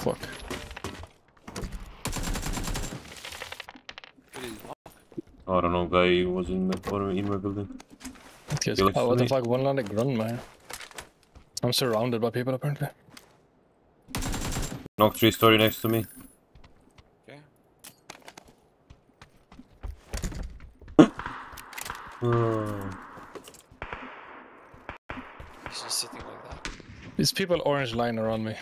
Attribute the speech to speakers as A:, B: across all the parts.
A: fuck?
B: What is?
C: I don't know, guy was in my, or in my building.
A: It
C: He looks
A: oh, what the
C: funny.
A: fuck? One landed run, man. I'm surrounded by people apparently.
C: Knock tree story next to me.
B: Okay.
C: Hmm.
B: He's just sitting like that.
A: These people orange line around me.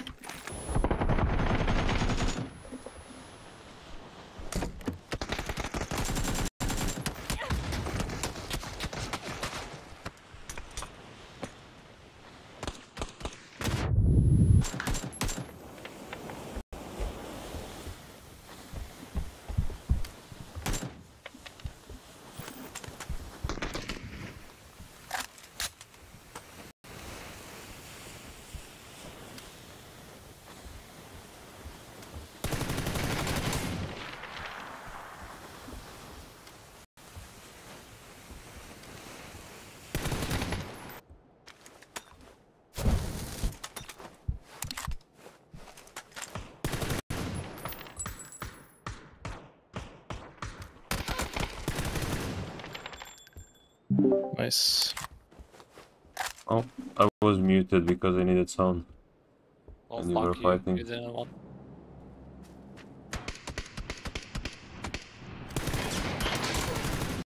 A: Nice.
C: Oh, I was muted because I needed sound.
B: Oh
C: And you were fighting.
B: You didn't want.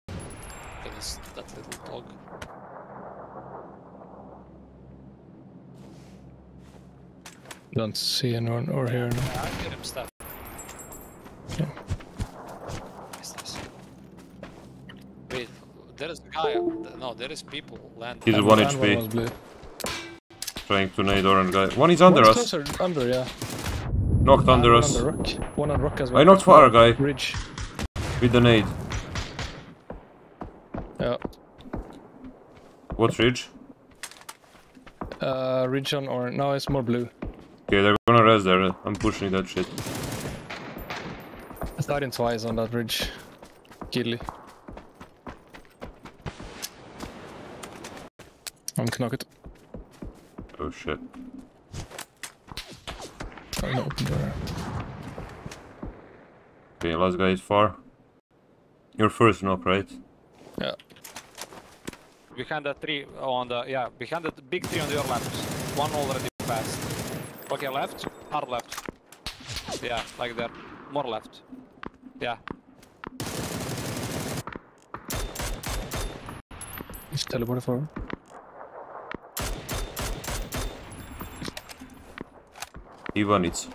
B: Look at this, that little dog.
A: Don't see anyone or hear anyone.
B: Yeah, I get him stuff.
A: Yeah.
B: Nice, nice. Wait, there is a guy. No, there is people landing.
C: He's a 1
A: and
C: HP.
A: was blue.
C: Trying to nade orange guy. One is under
A: One's
C: us.
A: Closer, under, yeah.
C: Knocked
A: And
C: under
A: one
C: us.
A: On the rock. One on rock as well.
C: I knocked fire guy
A: Ridge.
C: with the nade.
A: Yeah.
C: What ridge?
A: Uh, ridge on or no, it's more blue.
C: Okay, they're gonna res there. I'm pushing that shit.
A: I died twice on that ridge. Gilly. I'm knocked.
C: Oh shit.
A: I'm open door.
C: Okay, last guy is far. Your first knock, right?
A: Yeah.
B: Behind the tree on the yeah, behind the big tree on your left. One already passed. Okay, left, hard left. Yeah, like that. More left. Yeah.
A: He's teleported forward.
C: Ivan, it's.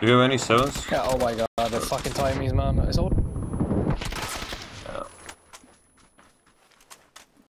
C: Do you have any sevens?
A: Yeah, oh my god, the fucking timings, man. It's all.